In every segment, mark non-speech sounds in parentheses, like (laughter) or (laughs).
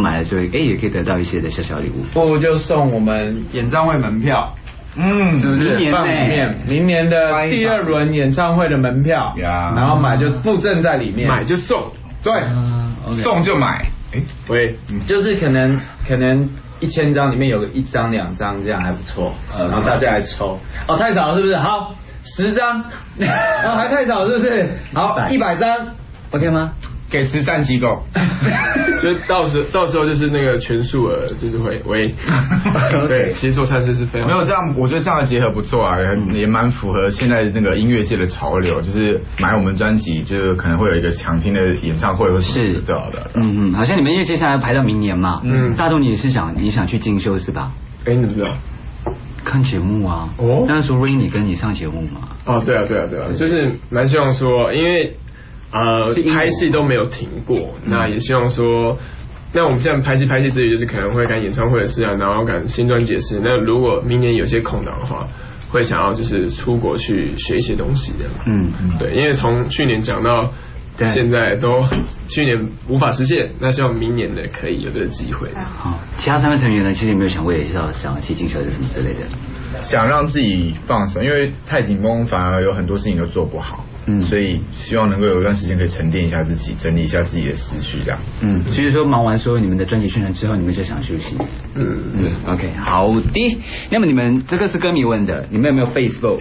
买了之后，哎，也可以得到一些的小小礼物。不如就送我们演唱会门票，嗯，是不是？明年呢放里面，明年的第二轮演唱会的门票，呀然后买就附赠在里面。买就送，对，送就买。哎，喂，就是可能可能一千张里面有个一张两张这样还不错，然后大家来抽。哦，太少了是不是？好，十张，啊 (laughs) 还太少是不是？好，一百张，OK 吗？给慈善机构。(laughs) 就到时到时候就是那个全数额就是会喂，(laughs) 对，其实做善事是非常没有这样，我觉得这样的结合不错啊，也也蛮符合现在那个音乐界的潮流，就是买我们专辑，就是可能会有一个强听的演唱会或是的，对啊对啊。嗯嗯，好像你们因为接下来要排到明年嘛，嗯，嗯大东你是想你想去进修是吧？哎，你怎么知道？看节目啊，哦那时候 Rainy 跟你上节目嘛，哦，对啊，对啊，对啊，就是蛮希望说，因为呃拍戏都没有停过，那也希望说，那我们现在拍戏拍戏之余，就是可能会赶演唱会的事啊，然后赶新专辑的事。那如果明年有些空档的话，会想要就是出国去学一些东西这样。嗯嗯，对，因为从去年讲到现在都去年无法实现，那希望明年的可以有这个机会。好，其他三位成员呢，其实有没有想过也是要想要去进修还是什么之类的？想让自己放松，因为太紧绷反而有很多事情都做不好。嗯所以希望能够有一段时间可以沉淀一下自己，整理一下自己的思绪，这样。嗯，所以说忙完所有你们的专辑宣传之后，你们就想休息。嗯，嗯，OK，好的。那么你们这个是歌迷问的，你们有没有 Facebook？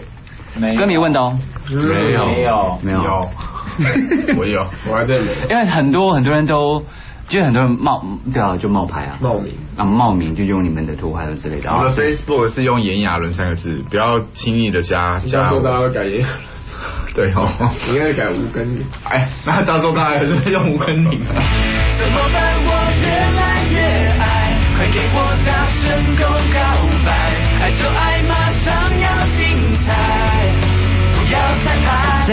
没有歌迷问的哦。没有没有没有。(laughs) 我有。我还在没因为很多很多人都，就很多人冒，对啊，就冒牌啊，冒名。啊冒名就用你们的图还有之类的啊我的。Facebook 是用炎亚纶三个字，不要轻易的加加到时候大家我。会改言，对哦。应该改无根。哎，那到时候大家还是会用无根宁。怎么办？我越来越爱，快给我大声公告白，爱就爱，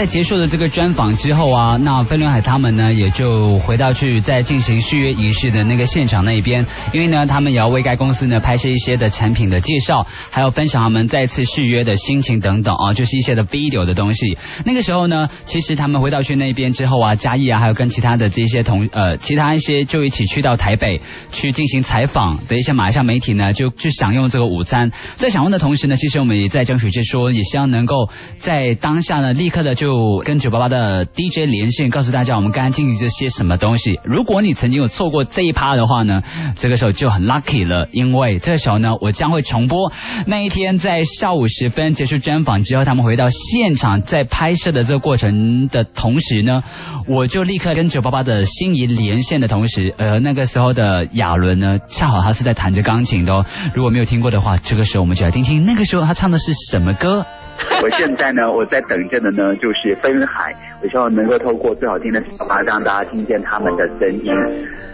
在结束了这个专访之后啊，那飞轮海他们呢也就回到去在进行续约仪式的那个现场那一边，因为呢他们也要为该公司呢拍摄一些的产品的介绍，还有分享他们再次续约的心情等等啊，就是一些的 video 的东西。那个时候呢，其实他们回到去那边之后啊，嘉义啊，还有跟其他的这些同呃其他一些就一起去到台北去进行采访的一些马来西亚媒体呢，就去享用这个午餐。在享用的同时呢，其实我们也在争取，就说也希望能够在当下呢，立刻的就就跟九八八的 DJ 连线，告诉大家我们刚刚经历这些什么东西。如果你曾经有错过这一趴的话呢，这个时候就很 lucky 了，因为这个时候呢，我将会重播那一天在下午时分结束专访之后，他们回到现场在拍摄的这个过程的同时呢，我就立刻跟九八八的心仪连线的同时，呃，那个时候的亚伦呢，恰好他是在弹着钢琴的哦。如果没有听过的话，这个时候我们就来听听那个时候他唱的是什么歌。(laughs) 我现在呢，我在等着的呢就是分海，我希望能够透过最好听的小巴让大家听见他们的声音。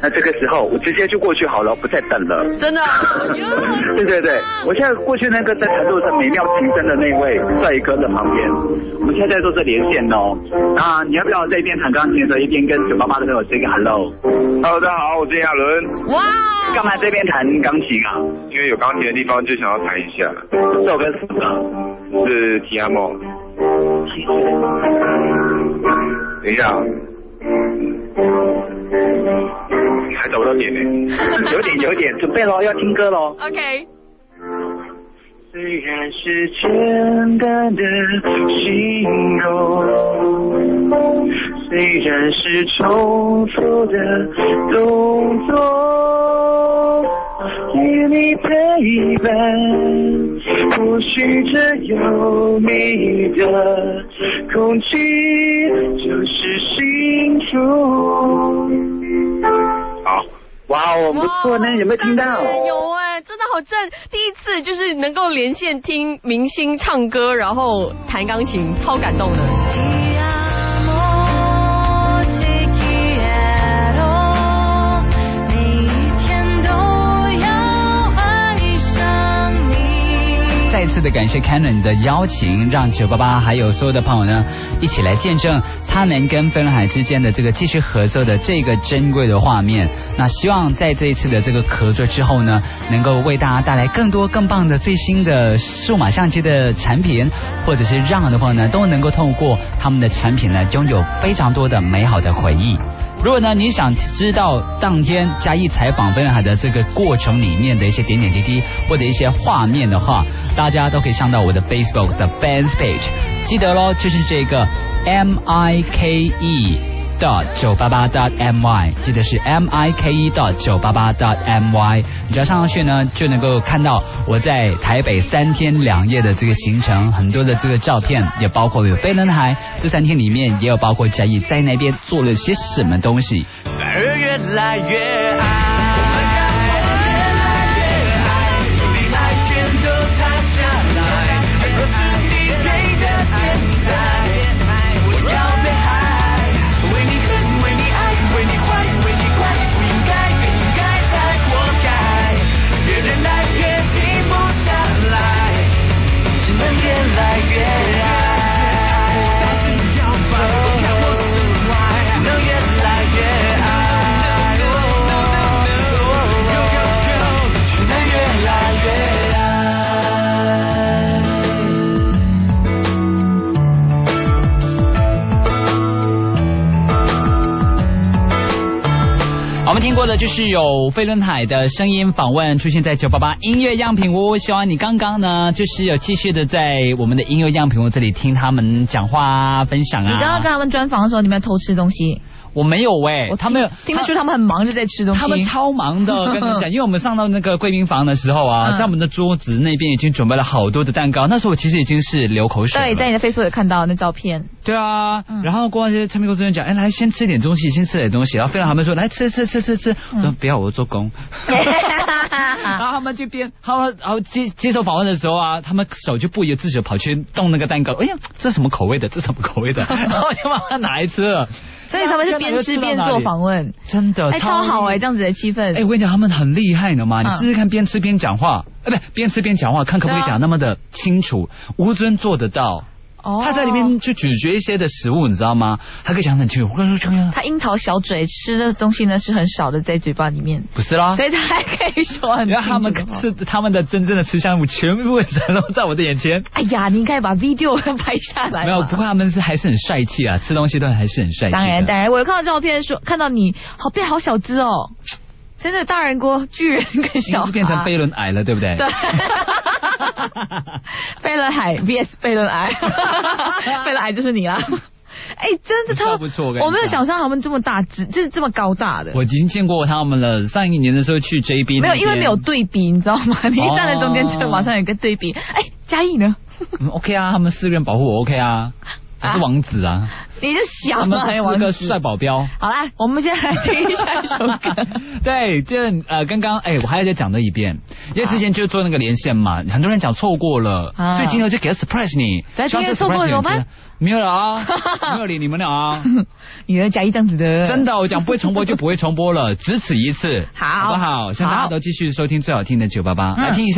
那这个时候我直接就过去好了，不再等了。真的啊，(laughs) 对对对，我现在过去那个在弹奏着美妙琴声的那位帅哥的旁边，我们现在在做这连线哦。啊你要不要在一边弹钢琴的时候，一边跟九八八的朋友 say 个 hello？Hello，大家好，我是亚伦。哇，干嘛这边弹钢琴啊？因为有钢琴的地方就想要弹一下，这首歌是什么？是提亚梦。等一下，还找不到点呢。有点有点，准备喽，要听歌喽。OK，虽然是简单的形容，虽然是重复的动作，与你陪伴，或许这有你的空气就是幸福。好，哇哦，不错呢，有没有听到？有哎、真的好正！第一次就是能够连线听明星唱歌，然后弹钢琴，超感动的。的感谢 Canon 的邀请，让九八八还有所有的朋友呢，一起来见证他们跟飞轮海之间的这个继续合作的这个珍贵的画面。那希望在这一次的这个合作之后呢，能够为大家带来更多更棒的最新的数码相机的产品，或者是让的话呢，都能够透过他们的产品呢，拥有非常多的美好的回忆。如果呢你想知道当天嘉义采访飞轮海的这个过程里面的一些点点滴滴或者一些画面的话，大家都可以上到我的 Facebook 的 fans page，记得喽，就是这个 M I K E。Dot 九八八 dot my，记得是 M I K E dot 九八八 dot my，你只要上上去呢，就能够看到我在台北三天两夜的这个行程，很多的这个照片，也包括有飞轮海，这三天里面也有包括嘉义在那边做了些什么东西。越来越爱。的就是有飞轮海的声音访问出现在九八八音乐样品屋，希望你刚刚呢就是有继续的在我们的音乐样品屋这里听他们讲话啊、分享啊。你刚刚跟他们专访的时候，你没有偷吃东西？我没有喂、我他们有听得出他们很忙，就在吃东西。他们超忙的，跟你们讲，(laughs) 因为我们上到那个贵宾房的时候啊，嗯在我们的桌子那边已经准备了好多的蛋糕，那时候我其实已经是流口水了。对，在你的 Facebook 有看到那照片。对啊，嗯然后过完这些产品公司人讲，哎，来先吃点东西，先吃点东西，然后飞到他们说，来吃吃吃吃吃，我说不要，我做工。(laughs) (laughs) 然后他们就边，他们然后接接受访问的时候啊，他们手就不由自主地跑去动那个蛋糕，哎呀，这什么口味的？这什么口味的？(laughs) 然后就把它拿来吃了。所以他们是边吃边做访问，真的，哎，超好哎，这样子的气氛。哎，我跟你讲，他们很厉害的嘛，你嗯试试看边吃边讲话，哎，不，边吃边讲话，看可不可以讲那么的清楚。吴尊做得到。哦他在里面就咀嚼一些的食物，你知道吗？他可以讲很清楚。我跟你说，他樱桃小嘴吃的东西呢是很少的，在嘴巴里面，不是啦，所以他还可以说很然后他们吃他们的真正的吃香物全部展露在我的眼前。哎呀，你应该把 video 拍下来。没有，不过他们是还是很帅气啊，吃东西都还是很帅气。当然当然，我有看到照片说看到你好变好小只哦，真的大人国巨人跟小是变成飞轮矮了，对不对？对。飞轮海 VS 贝勒矮，(laughs) 贝勒矮就是你啦。哎，真的超不错我没有想象他们这么大只，就是这么高大的。我已经见过他们了。上一年的时候去 JB，没有，因为没有对比，你知道吗？你一站在中间，就马上有个对比。哎，嘉义呢？嗯 OK 啊，他们四个人保护我 OK 啊，还是王子啊，你就想吗？他们是还是王子四个帅保镖。好啦，我们现在来听一下一首歌。(laughs) 对，就呃，刚刚哎，我还要再讲了一遍，因为之前就做那个连线嘛，很多人讲错过了，啊所以今天就给他 surprise 你，在希望这今天错过了怎么办你知道没有了啊，(laughs) 没有理你们了啊。你的嘉义这样子的，真的，我讲不会重播就不会重播了，只此一次，好好不好？希望大家都继续收听最好听的九八八，来听一下。